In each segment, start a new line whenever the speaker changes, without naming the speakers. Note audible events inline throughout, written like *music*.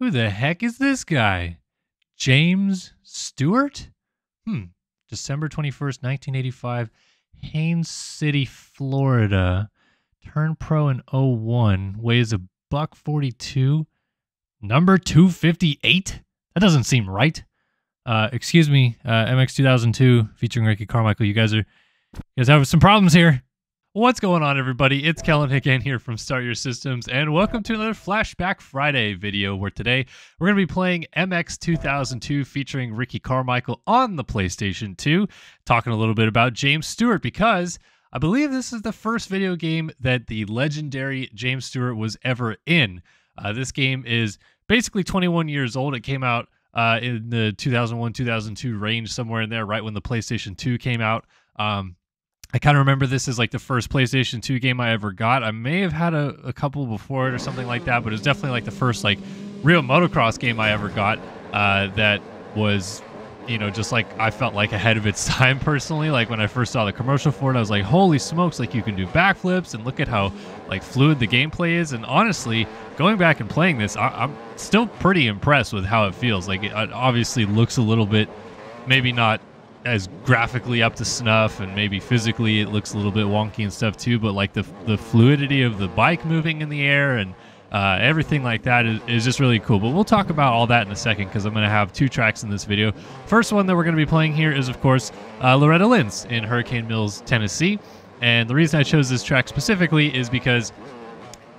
Who the heck is this guy? James Stewart? Hmm. December 21st, 1985. Haines City, Florida. Turned pro in 01. Weighs a buck 42. Number 258? That doesn't seem right. Uh, excuse me, uh, MX 2002 featuring Ricky Carmichael. You guys are, you guys have some problems here. What's going on, everybody? It's Kellen Hicken here from Start Your Systems, and welcome to another Flashback Friday video where today we're going to be playing MX 2002 featuring Ricky Carmichael on the PlayStation 2, talking a little bit about James Stewart because I believe this is the first video game that the legendary James Stewart was ever in. Uh, this game is basically 21 years old. It came out uh, in the 2001 2002 range, somewhere in there, right when the PlayStation 2 came out. Um, I kind of remember this as like the first PlayStation 2 game I ever got. I may have had a, a couple before it or something like that, but it was definitely like the first like real motocross game I ever got uh, that was, you know, just like I felt like ahead of its *laughs* time personally. Like when I first saw the commercial for it, I was like, holy smokes, like you can do backflips and look at how like fluid the gameplay is. And honestly, going back and playing this, I, am still pretty impressed with how it feels. Like it obviously looks a little bit, maybe not as graphically up to snuff and maybe physically it looks a little bit wonky and stuff too but like the the fluidity of the bike moving in the air and uh, everything like that is, is just really cool but we'll talk about all that in a second because i'm going to have two tracks in this video first one that we're going to be playing here is of course uh, loretta lynn's in hurricane mills tennessee and the reason i chose this track specifically is because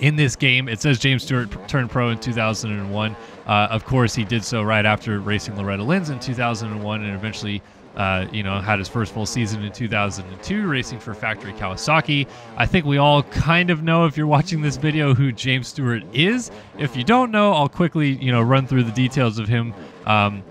in this game. It says James Stewart turned pro in 2001. Uh, of course, he did so right after racing Loretta Lynn's in 2001 and eventually uh, you know, had his first full season in 2002 racing for Factory Kawasaki. I think we all kind of know if you're watching this video who James Stewart is. If you don't know, I'll quickly, you know, run through the details of him. Um,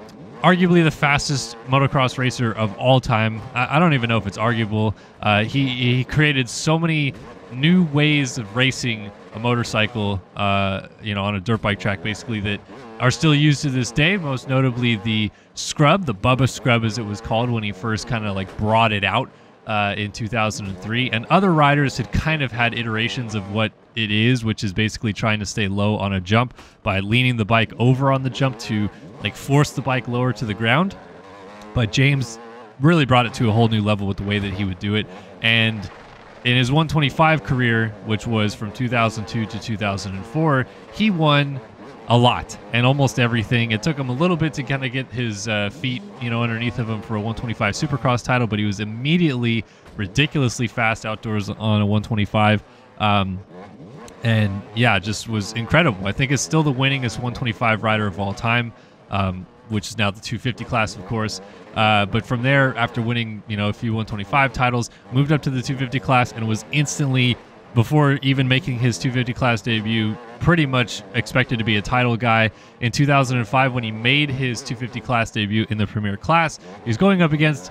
arguably the fastest motocross racer of all time. I, I don't even know if it's arguable. Uh, he, he created so many new ways of racing a motorcycle, uh, you know, on a dirt bike track, basically that are still used to this day. Most notably, the scrub, the Bubba scrub, as it was called when he first kind of like brought it out uh, in 2003. And other riders had kind of had iterations of what it is, which is basically trying to stay low on a jump by leaning the bike over on the jump to like force the bike lower to the ground. But James really brought it to a whole new level with the way that he would do it. And in his 125 career, which was from 2002 to 2004, he won a lot and almost everything. It took him a little bit to kind of get his uh, feet, you know, underneath of him for a 125 Supercross title, but he was immediately ridiculously fast outdoors on a 125. Um, and yeah, just was incredible. I think it's still the winningest 125 rider of all time. Um, which is now the 250 class, of course. Uh, but from there, after winning, you know, a few 125 titles, moved up to the 250 class and was instantly, before even making his 250 class debut, pretty much expected to be a title guy. In 2005, when he made his 250 class debut in the premier class, he's going up against,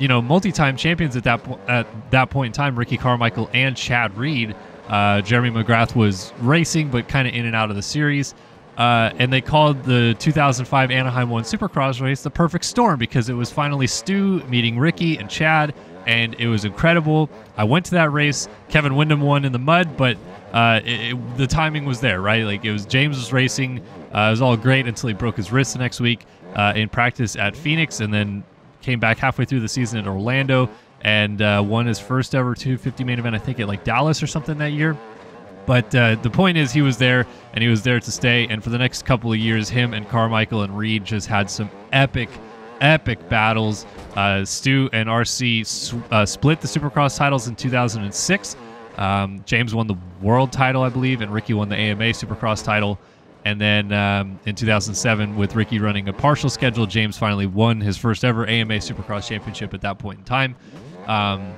you know, multi-time champions at that po- at that point in time, Ricky Carmichael and Chad Reed. Uh, Jeremy McGrath was racing, but kind of in and out of the series. Uh, and they called the 2005 Anaheim 1 Supercross race the perfect storm because it was finally Stu meeting Ricky and Chad, and it was incredible. I went to that race. Kevin Windham won in the mud, but uh, it, it, the timing was there, right? Like it was James was racing. Uh, it was all great until he broke his wrist the next week uh, in practice at Phoenix, and then came back halfway through the season at Orlando and uh, won his first ever 250 main event, I think at like Dallas or something that year. But uh, the point is, he was there and he was there to stay. And for the next couple of years, him and Carmichael and Reed just had some epic, epic battles. Uh, Stu and RC uh, split the Supercross titles in 2006. Um, James won the world title, I believe, and Ricky won the AMA Supercross title. And then um, in 2007, with Ricky running a partial schedule, James finally won his first ever AMA Supercross championship at that point in time. Um,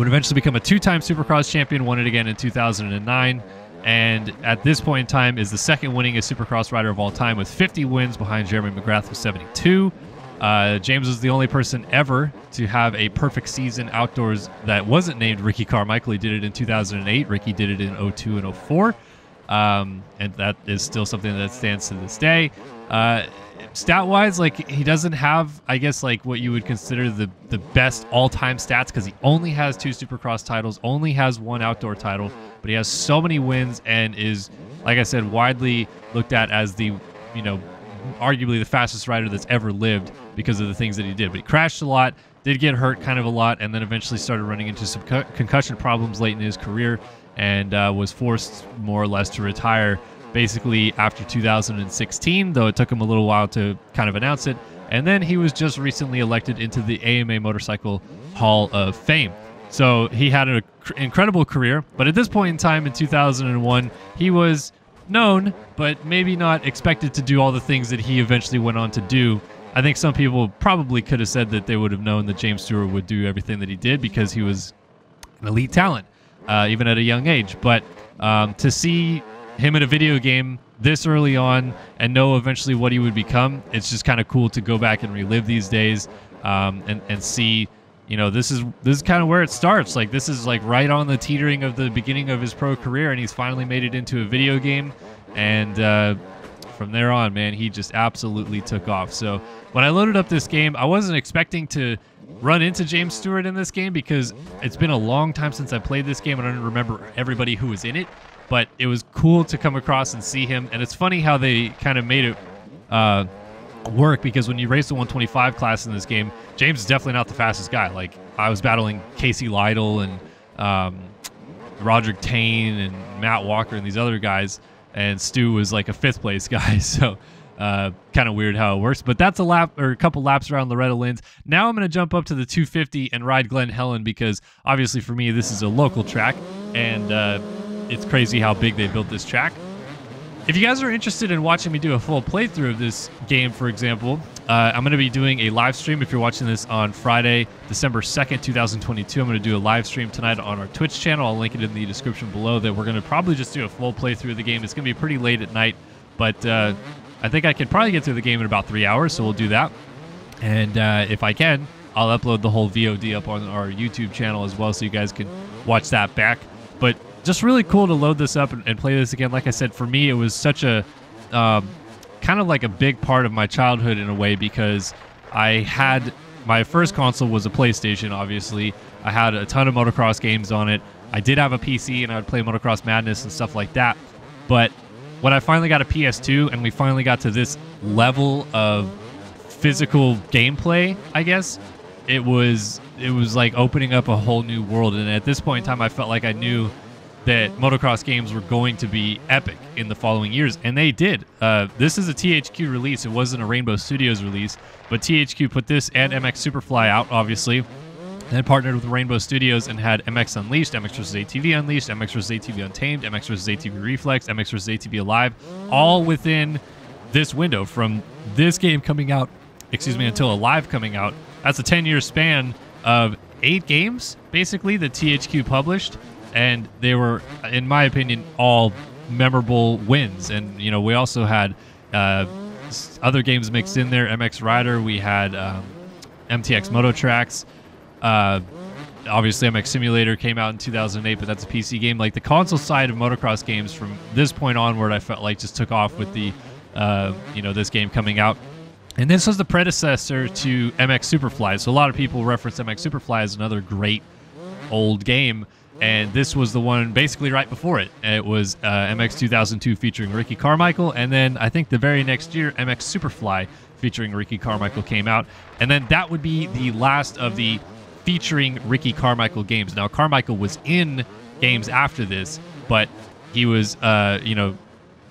would eventually become a two-time Supercross champion, won it again in 2009, and at this point in time is the second winningest Supercross rider of all time with 50 wins behind Jeremy McGrath with 72. Uh, James was the only person ever to have a perfect season outdoors that wasn't named Ricky Carmichael. He did it in 2008. Ricky did it in 02 and 04. Um, and that is still something that stands to this day. Uh, stat wise, like he doesn't have, I guess, like what you would consider the the best all time stats because he only has two Supercross titles, only has one outdoor title, but he has so many wins and is, like I said, widely looked at as the you know, arguably the fastest rider that's ever lived because of the things that he did. But he crashed a lot, did get hurt kind of a lot, and then eventually started running into some co- concussion problems late in his career and uh, was forced more or less to retire basically after 2016, though it took him a little while to kind of announce it. And then he was just recently elected into the AMA Motorcycle Hall of Fame. So he had an incredible career, but at this point in time in 2001, he was known, but maybe not expected to do all the things that he eventually went on to do. I think some people probably could have said that they would have known that James Stewart would do everything that he did because he was an elite talent, uh, even at a young age. But um, to see him in a video game this early on and know eventually what he would become, it's just kind of cool to go back and relive these days um, and and see. You know, this is this is kind of where it starts. Like this is like right on the teetering of the beginning of his pro career, and he's finally made it into a video game. And uh, from there on, man, he just absolutely took off. So when I loaded up this game, I wasn't expecting to run into James Stewart in this game because it's been a long time since I played this game and I don't remember everybody who was in it but it was cool to come across and see him. And it's funny how they kind of made it uh, work because when you race the 125 class in this game, James is definitely not the fastest guy. Like I was battling Casey Lytle and um, Roderick Tane and Matt Walker and these other guys, and Stu was like a fifth place guy. *laughs* So. Uh, kind of weird how it works, but that's a lap or a couple laps around Loretta Lynn's. Now I'm going to jump up to the 250 and ride Glen Helen because obviously for me this is a local track, and uh, it's crazy how big they built this track. If you guys are interested in watching me do a full playthrough of this game, for example, uh, I'm going to be doing a live stream. If you're watching this on Friday, December 2nd, 2022, I'm going to do a live stream tonight on our Twitch channel. I'll link it in the description below. That we're going to probably just do a full playthrough of the game. It's going to be pretty late at night, but uh, I think I can probably get through the game in about three hours, so we'll do that. And uh, if I can, I'll upload the whole VOD up on our YouTube channel as well, so you guys can watch that back. But just really cool to load this up and, and, play this again. Like I said, for me, it was such a um, kind of like a big part of my childhood in a way because I had my first console was a PlayStation. Obviously, I had a ton of motocross games on it. I did have a PC and I would play Motocross Madness and stuff like that. But when I finally got a PS2 and we finally got to this level of physical gameplay, I guess it was it was like opening up a whole new world. And at this point in time, I felt like I knew that motocross games were going to be epic in the following years, and they did. Uh, this is a THQ release; it wasn't a Rainbow Studios release, but THQ put this and MX Superfly out, obviously. Then partnered with Rainbow Studios and had MX Unleashed, MX vs ATV Unleashed, MX vs ATV Untamed, MX vs ATV Reflex, MX vs ATV Alive, all within this window from this game coming out, excuse me, until Alive coming out. That's a 10 year span of eight games, basically, that THQ published and they were, in my opinion, all memorable wins. And you know, we also had uh, other games mixed in there. MX Rider, we had um, MTX Mototrax. Uh, obviously, MX Simulator came out in 2008, but that's a PC game. Like the console side of motocross games from this point onward, I felt like just took off with the, uh, you know, this game coming out. And this was the predecessor to MX Superfly. So a lot of people reference MX Superfly as another great old game and this was the one basically right before it. It was uh, MX 2002 featuring Ricky Carmichael, and then I think the very next year, MX Superfly featuring Ricky Carmichael came out, and then that would be the last of the featuring Ricky Carmichael games. Now Carmichael was in games after this, but he was, uh, you know,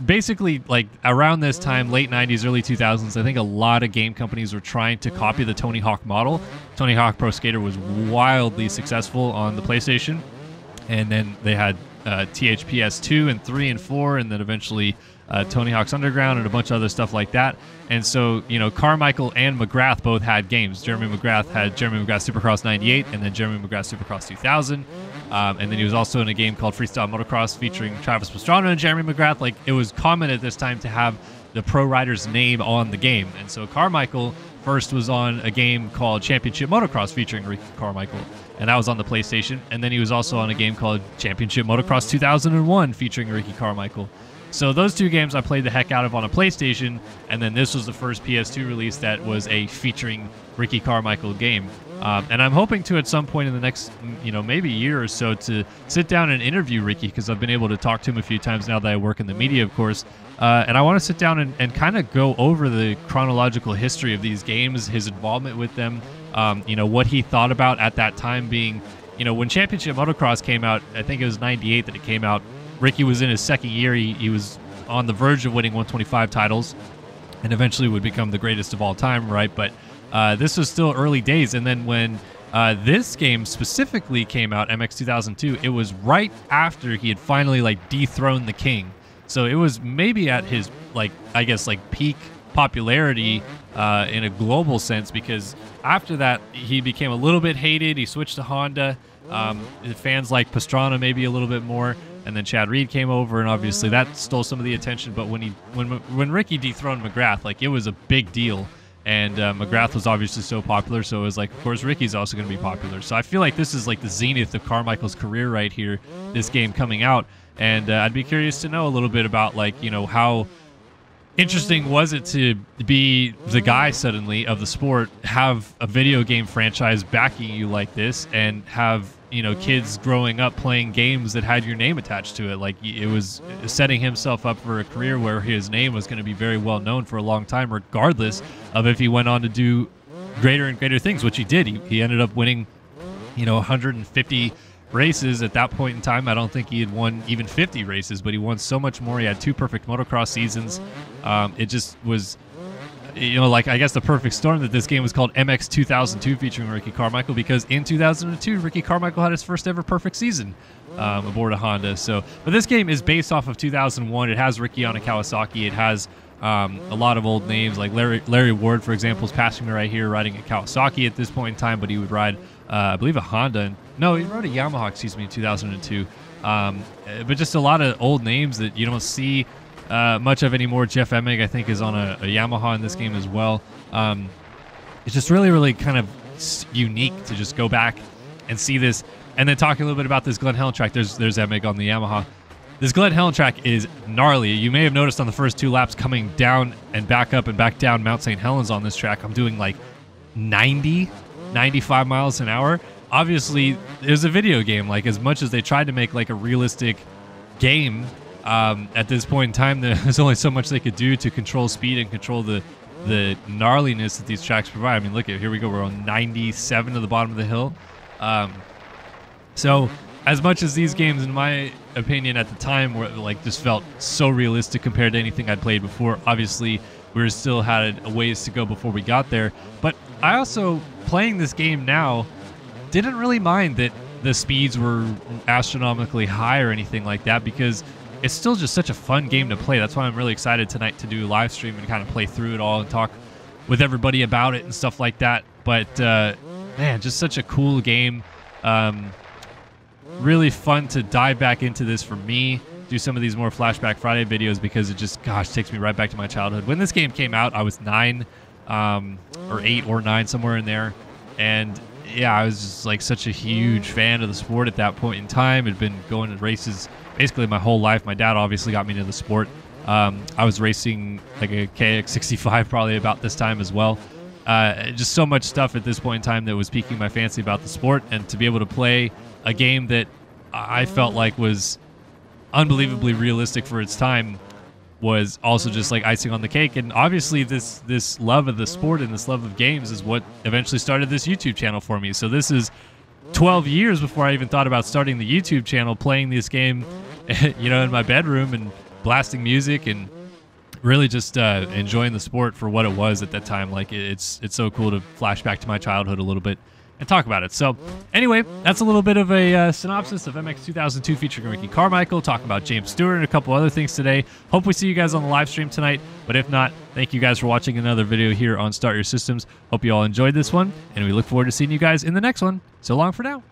basically like around this time, late 90s, early 2000s, I think a lot of game companies were trying to copy the Tony Hawk model. Tony Hawk Pro Skater was wildly successful on the PlayStation and then they had uh, THPS 2 and 3 and 4, and then eventually uh, Tony Hawk's Underground and a bunch of other stuff like that. And so, you know, Carmichael and McGrath both had games. Jeremy McGrath had Jeremy McGrath Supercross 98 and then Jeremy McGrath Supercross 2000. Um, and then he was also in a game called Freestyle Motocross featuring Travis Pastrana and Jeremy McGrath. Like, it was common at this time to have the pro rider's name on the game. And so Carmichael first was on a game called Championship Motocross featuring Ricky Carmichael and that was on the PlayStation. And then he was also on a game called Championship Motocross 2001 featuring Ricky Carmichael. So those two games I played the heck out of on a PlayStation, and then this was the first PS2 release that was a featuring Ricky Carmichael game. Um, and I'm hoping to at some point in the next, you know, maybe year or so to sit down and interview Ricky because I've been able to talk to him a few times now that I work in the media, of course. Uh, and I want to sit down and, and kind of go over the chronological history of these games, his involvement with them, um, you know, what he thought about at that time being, you know, when Championship Motocross came out, I think it was 98 that it came out. Ricky was in his second year. He, he was on the verge of winning 125 titles and eventually would become the greatest of all time, right? But uh, this was still early days. And then when uh, this game specifically came out, MX 2002, it was right after he had finally like dethroned the king. So it was maybe at his like I guess like peak popularity uh, in a global sense because after that he became a little bit hated. He switched to Honda. Um, fans like Pastrana maybe a little bit more, and then Chad Reed came over, and obviously that stole some of the attention. But when he when when Ricky dethroned McGrath, like it was a big deal and uh, McGrath was obviously so popular, so it was like, of course, Ricky's also going to be popular. So I feel like this is like the zenith of Carmichael's career right here, this game coming out, and uh, I'd be curious to know a little bit about like you know how interesting was it to be the guy suddenly of the sport, have a video game franchise backing you like this, and have you know kids growing up playing games that had your name attached to it. Like it was setting himself up for a career where his name was going to be very well known for a long time regardless of if he went on to do greater and greater things which he did. He, he ended up winning you know 150 races at that point in time. I don't think he had won even 50 races but he won so much more. He had two perfect motocross seasons um, it just was you know, like I guess the perfect storm that this game was called MX 2002 featuring Ricky Carmichael because in 2002 Ricky Carmichael had his first ever perfect season um, aboard a Honda. So, but this game is based off of 2001. It has Ricky on a Kawasaki. It has um, a lot of old names like Larry Larry Ward, for example, is passing me right here riding a Kawasaki at this point in time, but he would ride, uh, I believe, a Honda. No, he rode a Yamaha, excuse me, in 2002. Um, but just a lot of old names that you don't see uh, much of anymore. Jeff Emig, I think, is on a, a Yamaha in this game as well. Um, it's just really, really kind of unique to just go back and see this. And then talking a little bit about this Glen Helen track, there's there's Emig on the Yamaha. This Glen Helen track is gnarly. You may have noticed on the first two laps coming down and back up and back down Mount St. Helens on this track, I'm doing like 90, 95 miles an hour. Obviously, it was a video game. Like as much as they tried to make like a realistic game um, at this point in time, *laughs* there's only so much they could do to control speed and control the the gnarliness that these tracks provide. I mean, look at here we go. We're on 97 to the bottom of the hill. Um, so, as much as these games, in my opinion, at the time were like just felt so realistic compared to anything I'd played before. Obviously, we still had a ways to go before we got there. But I also playing this game now didn't really mind that the speeds were astronomically high or anything like that because it's still just such a fun game to play. That's why I'm really excited tonight to do live stream and kind of play through it all and talk with everybody about it and stuff like that. But uh, man, just such a cool game. Um, really fun to dive back into this for me. Do some of these more Flashback Friday videos because it just, gosh, takes me right back to my childhood. When this game came out, I was nine um, or eight or nine, somewhere in there. And yeah, I was just like such a huge fan of the sport at that point in time. Had been going to races basically my whole life. My dad obviously got me into the sport. Um, I was racing like a KX65 *laughs* probably about this time as well. Uh, just so much stuff at this point in time that was piquing my fancy about the sport, and to be able to play a game that I felt like was unbelievably realistic for its time was also just like icing on the cake. And obviously, this this love of the sport and this love of games is what eventually started this YouTube channel for me. So this is 12 years before I even thought about starting the YouTube channel, playing this game, *laughs* you know, in my bedroom and blasting music and really just uh, enjoying the sport for what it was at that time. Like it's it's so cool to flash back to my childhood a little bit and talk about it. So, anyway, that's a little bit of a uh, synopsis of MX 2002 featuring Ricky Carmichael, talking about James Stewart and a couple other things today. Hope we see you guys on the live stream tonight. But if not, thank you guys for watching another video here on Start Your Systems. Hope you all enjoyed this one, and we look forward to seeing you guys in the next one. So long for now.